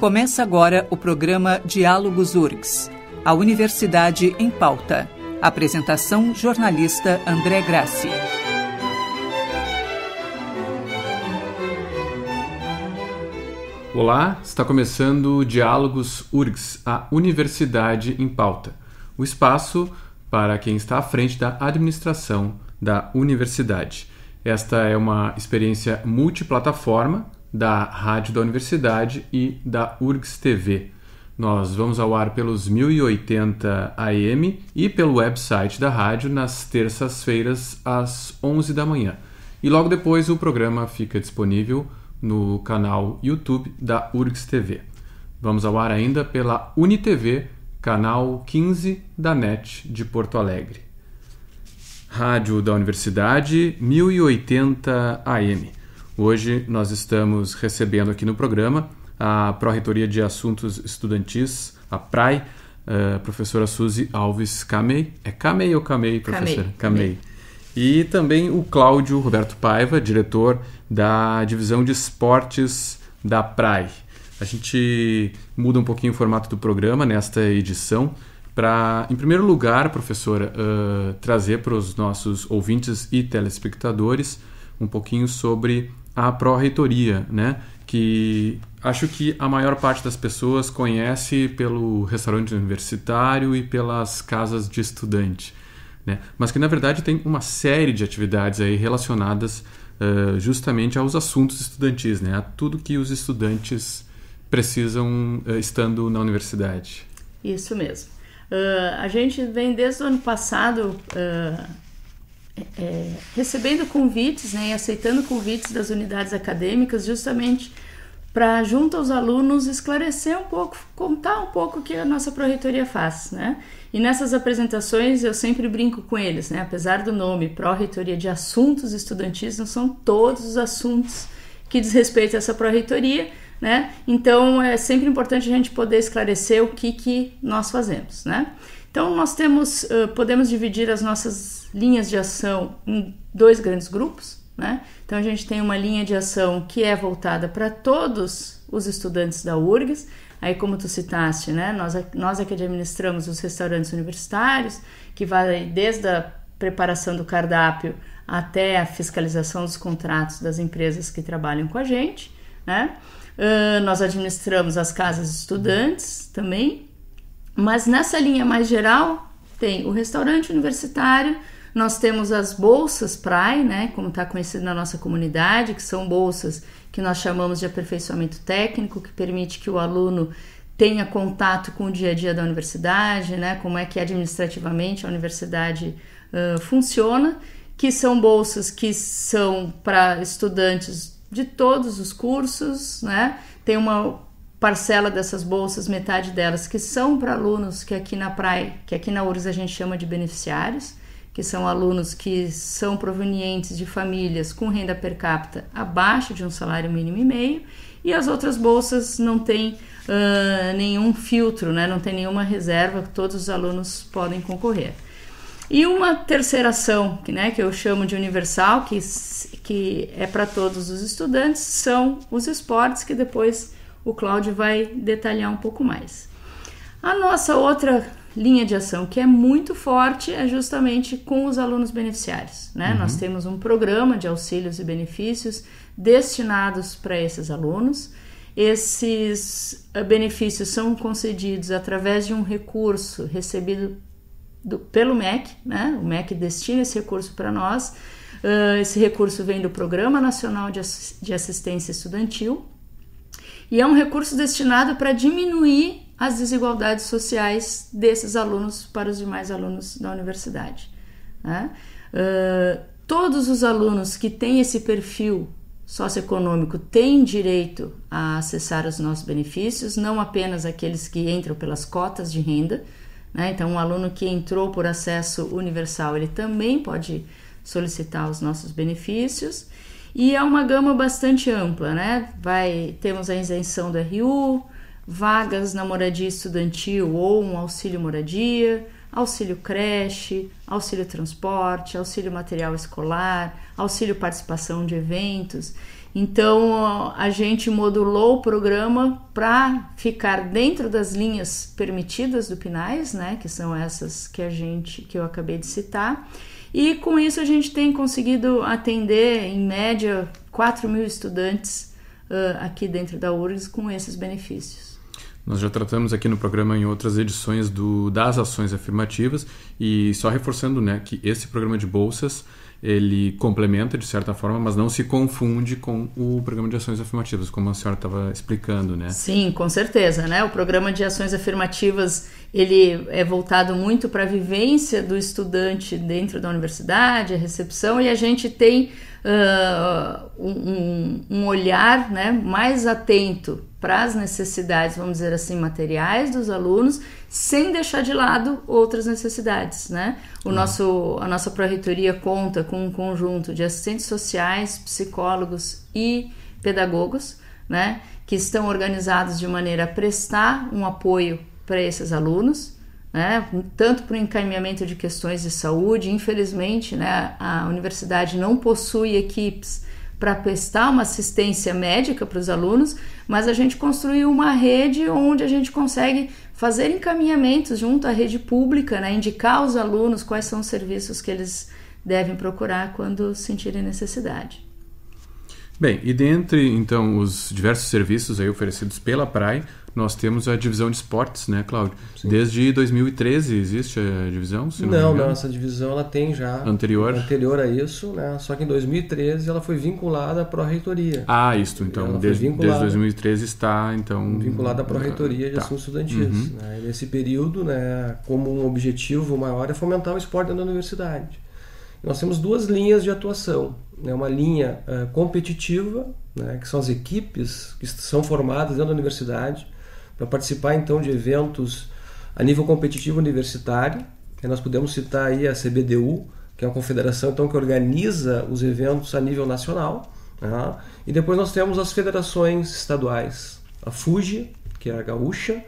Começa agora o programa Diálogos URGS, a Universidade em Pauta. Apresentação jornalista André Grassi. Olá, está começando Diálogos URGS, a Universidade em Pauta, o espaço para quem está à frente da administração da universidade. Esta é uma experiência multiplataforma da Rádio da Universidade e da URGS TV. Nós vamos ao ar pelos 1080 AM e pelo website da rádio nas terças-feiras às 11 da manhã. E logo depois o programa fica disponível no canal YouTube da URGS TV. Vamos ao ar ainda pela UniTV, canal 15 da NET de Porto Alegre. Rádio da Universidade 1080 AM. Hoje nós estamos recebendo aqui no programa a Pró-Reitoria de Assuntos Estudantis, a PRAI, a professora Suzy Alves Camei. É Camei ou Camei, professora? Camei. E também o Cláudio Roberto Paiva, diretor da Divisão de Esportes da PRAI. A gente muda um pouquinho o formato do programa nesta edição para, em primeiro lugar, professora, uh, trazer para os nossos ouvintes e telespectadores um pouquinho sobre a pró-reitoria, né? que acho que a maior parte das pessoas conhece pelo restaurante universitário e pelas casas de estudante, né? mas que na verdade tem uma série de atividades aí relacionadas uh, justamente aos assuntos estudantis, né? a tudo que os estudantes precisam uh, estando na universidade. Isso mesmo. Uh, a gente vem desde o ano passado é, recebendo convites né, e aceitando convites das unidades acadêmicas justamente para, junto aos alunos, esclarecer um pouco, contar um pouco o que a nossa Pró-Reitoria faz, né? E nessas apresentações eu sempre brinco com eles, né? Apesar do nome Pró-Reitoria de Assuntos Estudantis, não são todos os assuntos que diz respeito a essa Pró-Reitoria, né? Então é sempre importante a gente poder esclarecer o que, que nós fazemos, né? Então nós temos, uh, podemos dividir as nossas linhas de ação em dois grandes grupos. Né? Então a gente tem uma linha de ação que é voltada para todos os estudantes da URGS. Aí, como tu citaste, né? nós, nós é que administramos os restaurantes universitários, que vai desde a preparação do cardápio até a fiscalização dos contratos das empresas que trabalham com a gente. Né? Uh, nós administramos as casas estudantes também, mas nessa linha mais geral tem o restaurante universitário, nós temos as bolsas PRAI, né, como está conhecido na nossa comunidade, que são bolsas que nós chamamos de aperfeiçoamento técnico, que permite que o aluno tenha contato com o dia a dia da universidade, né, como é que administrativamente a universidade uh, funciona, que são bolsas que são para estudantes de todos os cursos, né, tem uma parcela dessas bolsas, metade delas que são para alunos que aqui na PRAI, que aqui na URGS a gente chama de beneficiários, que são alunos que são provenientes de famílias com renda per capita abaixo de um salário mínimo e meio, e as outras bolsas não têm uh, nenhum filtro, né? não tem nenhuma reserva, todos os alunos podem concorrer. E uma terceira ação, que, né, que eu chamo de universal, que, que é para todos os estudantes, são os esportes, que depois o Cláudio vai detalhar um pouco mais. A nossa outra linha de ação que é muito forte é justamente com os alunos beneficiários. Né? Uhum. Nós temos um programa de auxílios e benefícios destinados para esses alunos. Esses eh, benefícios são concedidos através de um recurso recebido do, pelo MEC, né? o MEC destina esse recurso para nós. Uh, esse recurso vem do Programa Nacional de, de Assistência Estudantil e é um recurso destinado para diminuir as desigualdades sociais desses alunos para os demais alunos da universidade. Né? Uh, todos os alunos que têm esse perfil socioeconômico têm direito a acessar os nossos benefícios, não apenas aqueles que entram pelas cotas de renda. Né? Então, um aluno que entrou por acesso universal, ele também pode solicitar os nossos benefícios. E é uma gama bastante ampla, né? Vai, temos a isenção do RU, vagas na moradia estudantil ou um auxílio moradia, auxílio creche, auxílio transporte, auxílio material escolar, auxílio participação de eventos. Então a gente modulou o programa para ficar dentro das linhas permitidas do PNAES, né, que são essas que a gente que eu acabei de citar. E com isso a gente tem conseguido atender em média 4 mil estudantes uh, aqui dentro da URGS com esses benefícios. Nós já tratamos aqui no programa em outras edições do, das ações afirmativas e só reforçando né, que esse programa de bolsas ele complementa de certa forma, mas não se confunde com o programa de ações afirmativas, como a senhora estava explicando, né? Sim, com certeza, né? O programa de ações afirmativas ele é voltado muito para a vivência do estudante dentro da universidade, a recepção, e a gente tem uh, um, um olhar né, mais atento para as necessidades, vamos dizer assim, materiais dos alunos, sem deixar de lado outras necessidades, né? O uhum. nosso, a nossa pró-reitoria conta com um conjunto de assistentes sociais, psicólogos e pedagogos, né? Que estão organizados de maneira a prestar um apoio para esses alunos, né? Tanto para o encaminhamento de questões de saúde, infelizmente, né? A universidade não possui equipes para prestar uma assistência médica para os alunos, mas a gente construiu uma rede onde a gente consegue fazer encaminhamentos junto à rede pública, né, indicar aos alunos quais são os serviços que eles devem procurar quando sentirem necessidade. Bem, e dentre então os diversos serviços aí oferecidos pela PRAI, nós temos a divisão de esportes, né, Cláudio? Sim. Desde 2013 existe a divisão? não, não, não, essa divisão ela tem já anterior anterior a isso, né? Só que em 2013 ela foi vinculada à pró-reitoria. Ah, isso. Então desde, desde 2013 está então vinculada à pró-reitoria de tá. assuntos estudantis. Uhum. Né? nesse período, né, como um objetivo maior é fomentar o esporte dentro da universidade. Nós temos duas linhas de atuação. Né? Uma linha uh, competitiva, né, que são as equipes que são formadas dentro da universidade para participar então de eventos a nível competitivo universitário. E nós podemos citar aí a CBDU, que é uma confederação então que organiza os eventos a nível nacional. Né? E depois nós temos as federações estaduais, a FUJI, que é a gaúcha,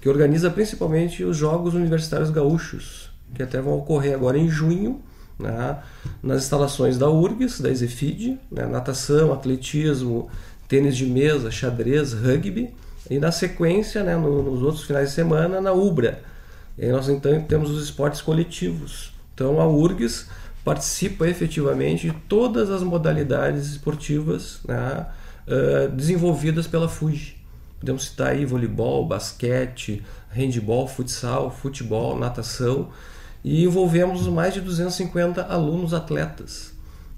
que organiza principalmente os Jogos Universitários Gaúchos, que até vão ocorrer agora em junho né, nas instalações da URGS, da EZFID, né, natação, atletismo, tênis de mesa, xadrez, rugby, e na sequência, né, no, nos outros finais de semana, na UBRA. E nós então temos os esportes coletivos. Então a URGS participa efetivamente de todas as modalidades esportivas né, uh, desenvolvidas pela FUJI. Podemos citar aí voleibol, basquete, handball, futsal, futebol, natação e envolvemos mais de 250 alunos atletas.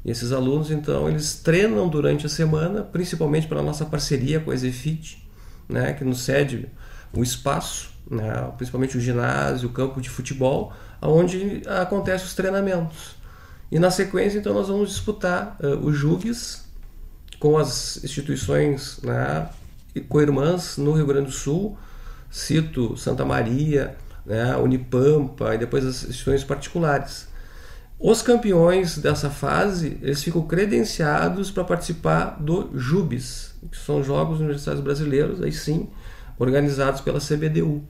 E esses alunos, então, eles treinam durante a semana, principalmente pela nossa parceria com a Exefit, né, que nos cede o espaço, né, principalmente o ginásio, o campo de futebol, onde acontecem os treinamentos. E na sequência, então, nós vamos disputar uh, o JUGS com as instituições né, co-irmãs no Rio Grande do Sul, cito Santa Maria, né, Unipampa e depois as instituições particulares. Os campeões dessa fase eles ficam credenciados para participar do JUBES, que são Jogos Universitários Brasileiros, aí sim, organizados pela CBDU.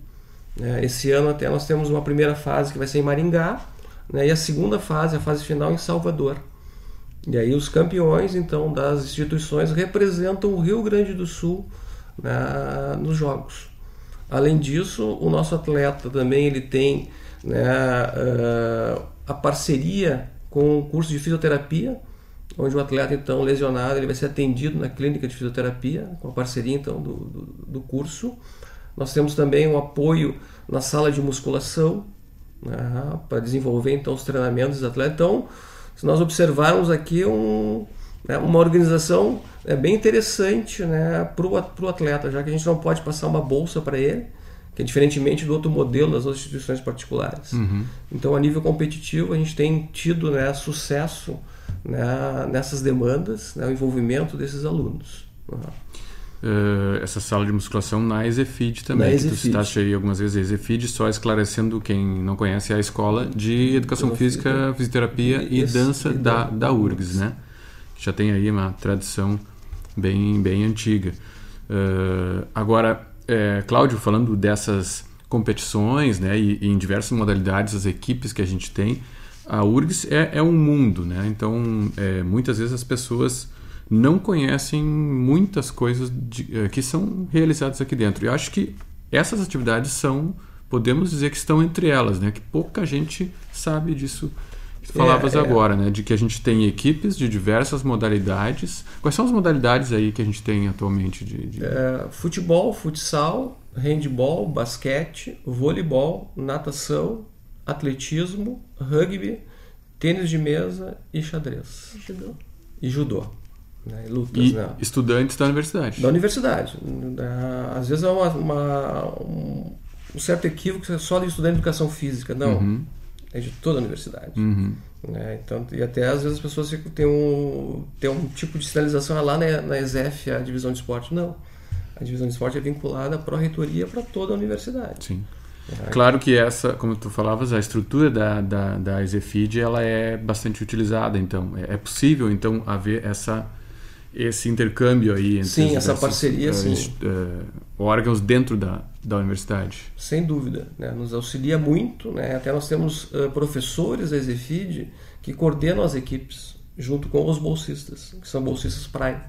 É, esse ano até nós temos uma primeira fase que vai ser em Maringá, né, e a segunda fase, a fase final, em Salvador. E aí os campeões então das instituições representam o Rio Grande do Sul né, nos Jogos. Além disso, o nosso atleta também ele tem né, uh, a parceria com o curso de fisioterapia, onde o atleta então lesionado ele vai ser atendido na clínica de fisioterapia, com a parceria então do, do, do curso. Nós temos também um apoio na sala de musculação, né, para desenvolver então os treinamentos dos atletas. Então, se nós observarmos aqui um, né, uma organização é bem interessante né, para o atleta, já que a gente não pode passar uma bolsa para ele, que é diferentemente do outro modelo das outras instituições particulares. Uhum. Então, a nível competitivo, a gente tem tido né, sucesso né, nessas demandas, né, o envolvimento desses alunos. Uhum. Uh, essa sala de musculação na Exefid também, na que tu citaste aí algumas vezes a Exefid, só esclarecendo quem não conhece, é a Escola de Educação Física, Fisioterapia e, e Dança e da, da URGS, né? Já tem aí uma tradição bem, bem antiga. Uh, agora, é, Cláudio, falando dessas competições, né, e, e, em diversas modalidades, as equipes que a gente tem, a URGS é, é um mundo, né? Então, é, muitas vezes as pessoas não conhecem muitas coisas de, é, que são realizadas aqui dentro. E acho que essas atividades são, podemos dizer que estão entre elas, né? Que pouca gente sabe disso que tu falavas é, é. agora, né? De que a gente tem equipes de diversas modalidades. Quais são as modalidades aí que a gente tem atualmente? De, de... É, futebol, futsal, handball, basquete, voleibol, natação, atletismo, rugby, tênis de mesa e xadrez. Judô. E judô. Né? E lutas, e né? estudantes da universidade. Da universidade. Às vezes é uma, uma um, um, certo equívoco é só de estudante de educação física. Não. Uhum. É de toda a universidade. Uhum. Né? Então, e até às vezes as pessoas têm um, têm um tipo de sinalização lá na, na ESEF, a divisão de esporte. Não. A divisão de esporte é vinculada à pró-reitoria para toda a universidade. Sim. Claro que essa, como tu falavas, a estrutura da, da, da EZFID ela é bastante utilizada, então é, é possível então haver essa esse intercâmbio aí entre sim, essa parceria, sim. Uh, órgãos dentro da, da universidade. Sem dúvida, né? nos auxilia muito, né? até nós temos uh, professores da EZFID que coordenam as equipes junto com os bolsistas, que são bolsistas Prime.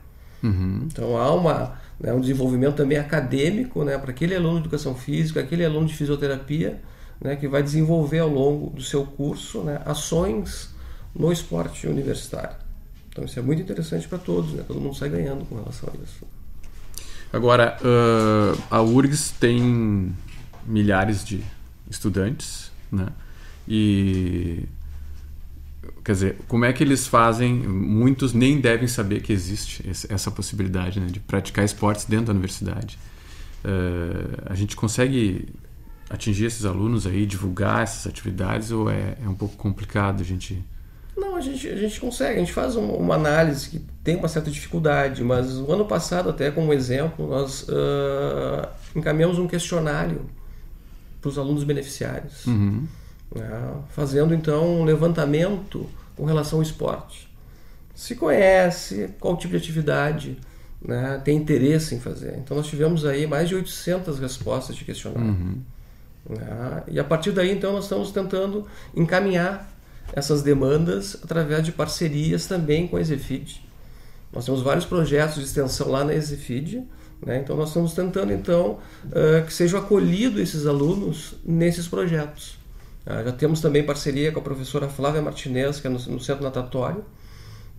Uhum. Então há uma, né, um desenvolvimento também acadêmico né, para aquele aluno de educação física, aquele aluno de fisioterapia, né, que vai desenvolver ao longo do seu curso né, ações no esporte universitário. Então isso é muito interessante para todos, né? todo mundo sai ganhando com relação a isso. Agora, uh, a URGS tem milhares de estudantes, né? E Quer dizer, como é que eles fazem? Muitos nem devem saber que existe essa possibilidade né, de praticar esportes dentro da universidade. Uh, a gente consegue atingir esses alunos aí, divulgar essas atividades ou é, é um pouco complicado a gente? A gente, a gente consegue, a gente faz uma, uma, análise que tem uma certa dificuldade, mas o ano passado, até como exemplo, nós uh, encaminhamos um questionário para os alunos beneficiários. Uhum né? fazendo então um levantamento com relação ao esporte. Se conhece, qual tipo de atividade né, tem interesse em fazer. Então nós tivemos aí mais de 800 respostas de questionário. Uhum. Né? E a partir daí então nós estamos tentando encaminhar essas demandas através de parcerias também com a Exefid. Nós temos vários projetos de extensão lá na Exefid, né? então nós estamos tentando então uh, que sejam acolhidos esses alunos nesses projetos. Ah, já temos também parceria com a professora Flávia Martinez, que é no, no Centro Natatório,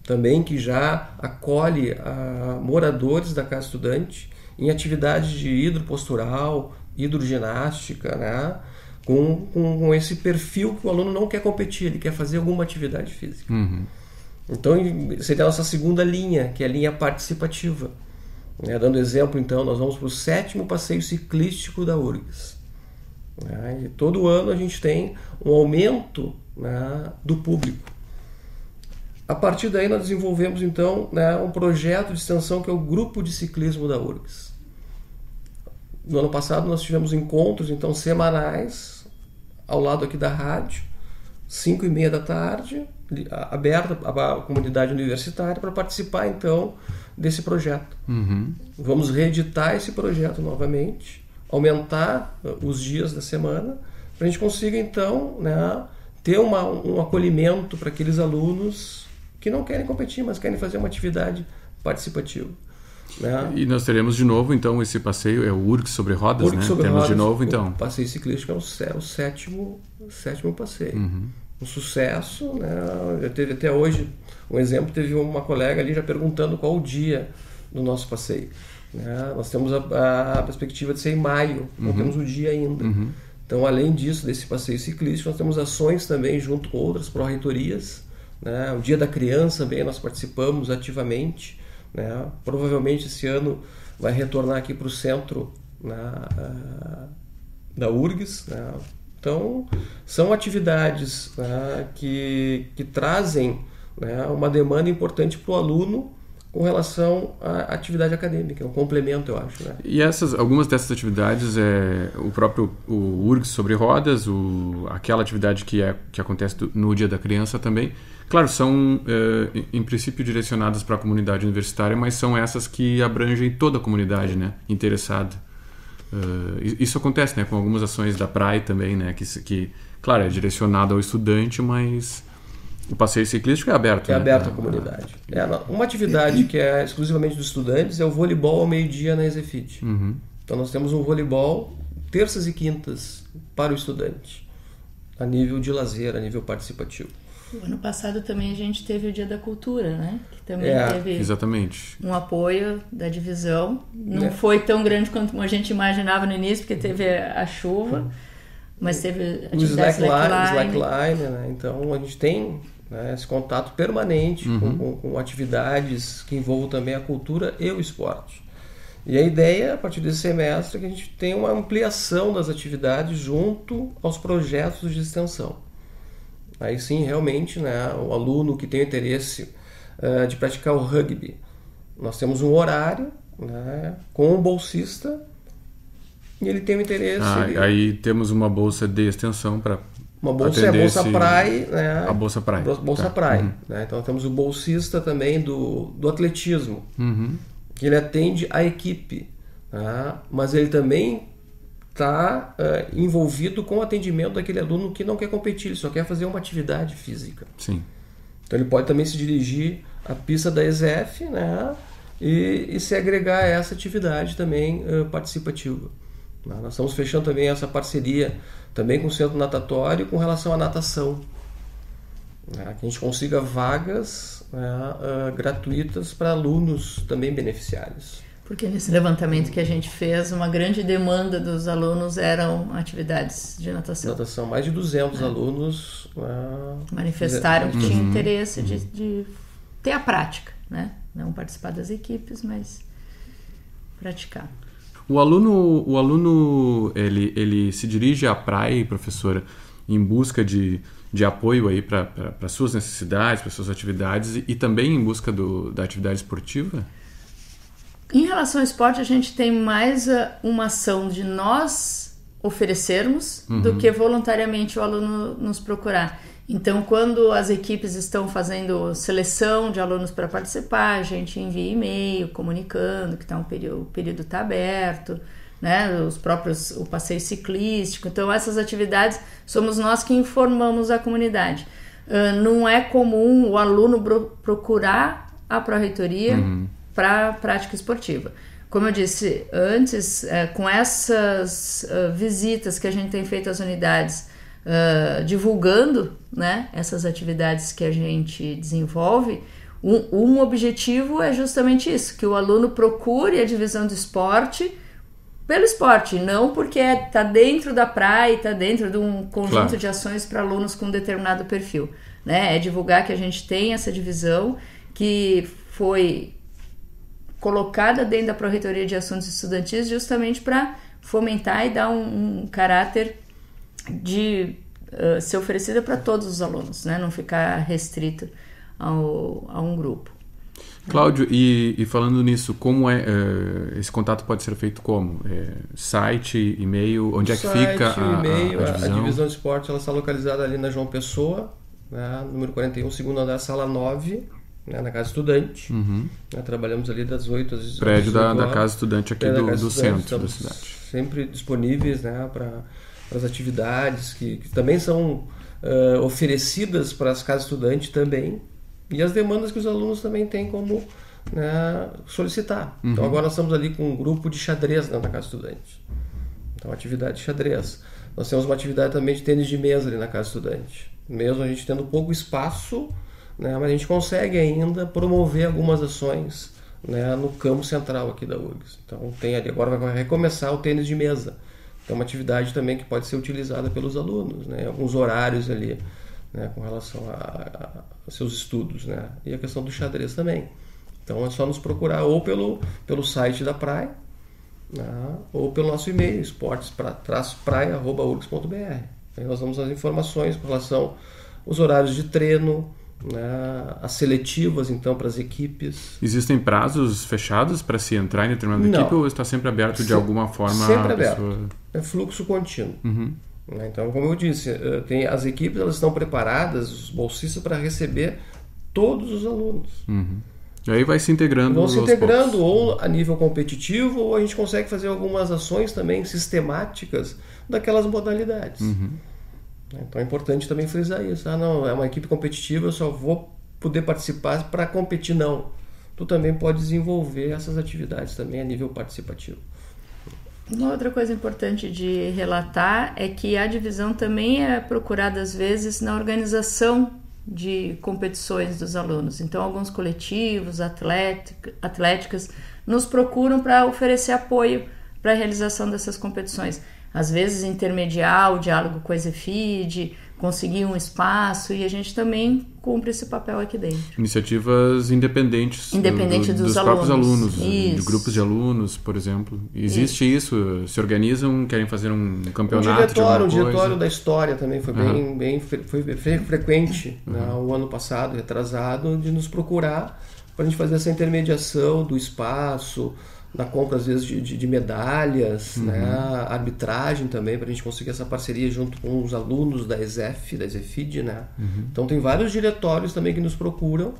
também que já acolhe uh, moradores da casa estudante em atividades de hidropostural, hidroginástica, né? Com, com, com, esse perfil que o aluno não quer competir, ele quer fazer alguma atividade física. Uhum. Então seria a nossa segunda linha, que é a linha participativa. Né? Dando exemplo, então, nós vamos para o sétimo passeio ciclístico da URGS. Né? E todo ano a gente tem um aumento né, do público. A partir daí nós desenvolvemos então né, um projeto de extensão que é o Grupo de Ciclismo da URGS. No ano passado nós tivemos encontros então semanais ao lado aqui da rádio, 5 e meia da tarde, aberta à comunidade universitária para participar então desse projeto. Uhum. Vamos reeditar esse projeto novamente aumentar uh, os dias da semana, para a gente consiga então né, ter uma, um acolhimento para aqueles alunos que não querem competir, mas querem fazer uma atividade participativa. Né? E nós teremos de novo então esse passeio, é o URC sobre rodas, URC né? Sobre Temos rodas, de novo então. O passeio ciclístico é o, o sétimo, sétimo passeio. Uhum. Um sucesso, né? Já teve até hoje um exemplo, teve uma colega ali já perguntando qual o dia do nosso passeio. Né? Nós temos a, a, perspectiva de ser em maio, não uhum. temos o dia ainda. Uhum. Então, além disso, desse passeio ciclístico, nós temos ações também junto com outras pró-reitorias. Né? O Dia da Criança também nós participamos ativamente. Né? Provavelmente esse ano vai retornar aqui para o centro na, né, da URGS. Né? Então, são atividades né, que, que trazem né, uma demanda importante para o aluno com relação à atividade acadêmica, é um complemento, eu acho. Né? E essas, algumas dessas atividades, é o próprio o URGS sobre rodas, o, aquela atividade que, é, que acontece no Dia da Criança também, claro, são é, em princípio direcionadas para a comunidade universitária, mas são essas que abrangem toda a comunidade né, interessada. Uh, isso acontece né, com algumas ações da praia também, né, que, que, claro, é direcionado ao estudante, mas o passeio ciclístico é aberto. É né? aberto à comunidade. É, uma atividade que é exclusivamente dos estudantes é o voleibol ao meio-dia na Exefit. Uhum. Então nós temos um voleibol terças e quintas para o estudante, a nível de lazer, a nível participativo. O ano passado também a gente teve o Dia da Cultura, né? Que também É, teve Exatamente. um apoio da divisão. Não É. foi tão grande quanto a gente imaginava no início, porque teve a chuva, mas teve O atividades slackline, slackline. slackline né? então a gente tem né, esse contato permanente com, com- com atividades que envolvam também a cultura e o esporte. E a ideia, a partir desse semestre, é que a gente tenha uma ampliação das atividades junto aos projetos de extensão. Aí sim, realmente, né, o aluno que tem interesse eh, de praticar o rugby, nós temos um horário né, com um bolsista e ele tem o interesse. Ah, ele- aí temos uma bolsa de extensão para uma bolsa é a Bolsa esse- Praia, né? A Bolsa Praia. Bol- Bolsa Tá. Praia. Uhum. né? Então temos o bolsista também do, do atletismo, Uhum. que ele atende a equipe, tá? mas ele também está envolvido com o atendimento daquele aluno que não quer competir, ele só quer fazer uma atividade física. Sim. Então ele pode também se dirigir à pista da ESEF né? e, e se agregar a essa atividade também eh, participativa. Né? Nós estamos fechando também essa parceria também com o Centro Natatório com relação à natação. né? Que a gente consiga vagas né, ah, gratuitas para alunos também beneficiários. Porque nesse levantamento que a gente fez, uma grande demanda dos alunos eram atividades de natação. Natação, mais de 200 alunos né, Manifestaram que fizeram- tinham interesse de, de ter a prática, né? Não participar das equipes, mas praticar. O aluno, o aluno ele, ele se dirige à praia, professora, em busca de, de apoio aí para suas necessidades, para suas atividades e, e também em busca do, da atividade esportiva? Em relação ao esporte, a gente tem mais ah, uma ação de nós oferecermos do que voluntariamente o aluno nos procurar. Então, quando as equipes estão fazendo seleção de alunos para participar, a gente envia e-mail comunicando que tá um período, o período está aberto, né? Os próprios o passeio ciclístico. Então, essas atividades somos nós que informamos a comunidade. Ah, não é comum o aluno procurar a pró-reitoria para prática esportiva. Como eu disse antes, eh, com essas ah, visitas que a gente tem feito às unidades, ah, divulgando né, essas atividades que a gente desenvolve, um, um objetivo é justamente isso, que o aluno procure a divisão de esporte pelo esporte, não porque está dentro da praia, está dentro de um conjunto Claro. de ações para alunos com determinado perfil. Né? É divulgar que a gente tem essa divisão que foi colocada dentro da Pró-Reitoria de Assuntos Estudantis justamente para fomentar e dar um, um caráter de uh, ser oferecida para todos os alunos, né? não ficar restrito ao, a um grupo. Cláudio, e, e falando nisso, como é eh, esse contato pode ser feito como? É, site, e-mail, onde é que site, fica a, a- e-mail, a a, divisão? a divisão de esporte ela está localizada ali na João Pessoa, né, número 41, segundo andar, sala 9, né, na Casa Estudante. Uhum. Né, trabalhamos ali das 8 às 18 Prédio da, da. Casa Estudante aqui do, da Casa do centro da cidade. Sempre disponíveis né, para as atividades que, que também são ah, oferecidas para as casas estudantes também e as demandas que os alunos também têm como né, solicitar. Então agora nós estamos ali com um grupo de xadrez da casa estudante. Então atividade de xadrez. Nós temos uma atividade também de tênis de mesa ali na casa estudante. Mesmo a gente tendo pouco espaço, né, mas a gente consegue ainda promover algumas ações né, no campo central aqui da URGS. Então tem ali, agora vai recomeçar o tênis de mesa. É uma atividade também que pode ser utilizada pelos alunos, né, alguns horários ali né, com relação a, a- seus estudos. Né, e a questão do xadrez também. Então é só nos procurar ou pelo, pelo site da praia, né, ou pelo nosso e-mail, esportes-praia.urgs.br. Aí nós damos as informações com relação aos horários de treino, né, as seletivas então para as equipes. Existem prazos fechados para se entrar em determinada Não. equipe ou está sempre aberto de Se- alguma forma? sempre aberto. pessoa- É fluxo contínuo. Uhum. né? Então, como eu disse, eh, tem, as equipes elas estão preparadas, os bolsistas, para receber todos os alunos. Uhum. E aí vai se integrando. Vão se integrando ou a nível competitivo, ou a gente consegue fazer algumas ações também sistemáticas daquelas modalidades. Uhum. Então é importante também frisar isso. Ah, não, é uma equipe competitiva, eu só vou poder participar para competir, não. Tu também pode desenvolver essas atividades também a nível participativo. Uma outra coisa importante de relatar é que a divisão também é procurada às vezes na organização de competições dos alunos. Então, alguns coletivos, atléticas, nos procuram para oferecer apoio para a realização dessas competições. Às vezes, intermediar o diálogo com a Exefid, conseguir um espaço e a gente também cumpre esse papel aqui dentro. Iniciativas independentes Independente do, do, dos, dos próprios alunos, de grupos de alunos, por exemplo. Existe isso. isso. Se organizam, querem fazer um campeonato. Um diretório, um diretório da história também foi bem, uhum. bem foi frequente uhum. né, o ano passado, retrasado, de nos procurar para a gente fazer essa intermediação do espaço na compra às vezes de, de, de medalhas, uhum. né? arbitragem também para a gente conseguir essa parceria junto com os alunos da ESEF, da ESEFID, né? Uhum. Então tem vários diretórios também que nos procuram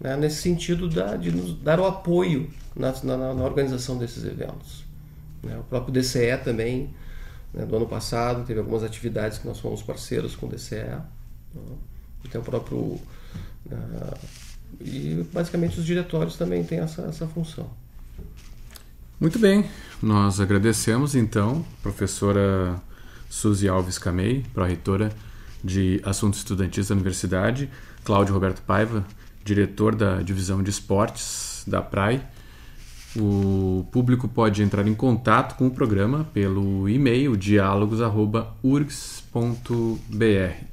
né? nesse sentido da, de nos dar o apoio na, na, na organização desses eventos. Né? O próprio DCE também, né? do ano passado, teve algumas atividades que nós fomos parceiros com o DCE. Né? Tem o próprio... Uh, e basicamente os diretórios também têm essa, essa função. Muito bem, nós agradecemos então, professora Suzy Alves Camei, pró-reitora de Assuntos Estudantis da Universidade, Cláudio Roberto Paiva, diretor da Divisão de Esportes da PRAI. O público pode entrar em contato com o programa pelo e-mail diálogos.urgs.br.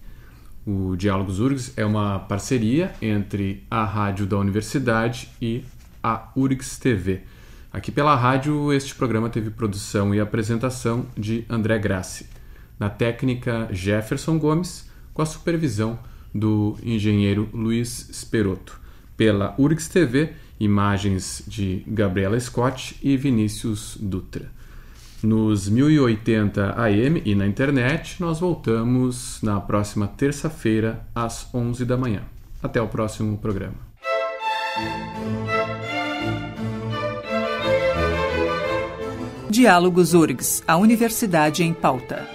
O Diálogos URGS é uma parceria entre a rádio da universidade e a URGS TV. Aqui pela rádio, este programa teve produção e apresentação de André Grassi. Na técnica, Jefferson Gomes, com a supervisão do engenheiro Luiz Speroto. Pela URGS TV, imagens de Gabriela Scott e Vinícius Dutra. Nos 1080 AM e na internet, nós voltamos na próxima terça-feira, às 11 da manhã. Até o próximo programa. Diálogos URGS, a Universidade em Pauta.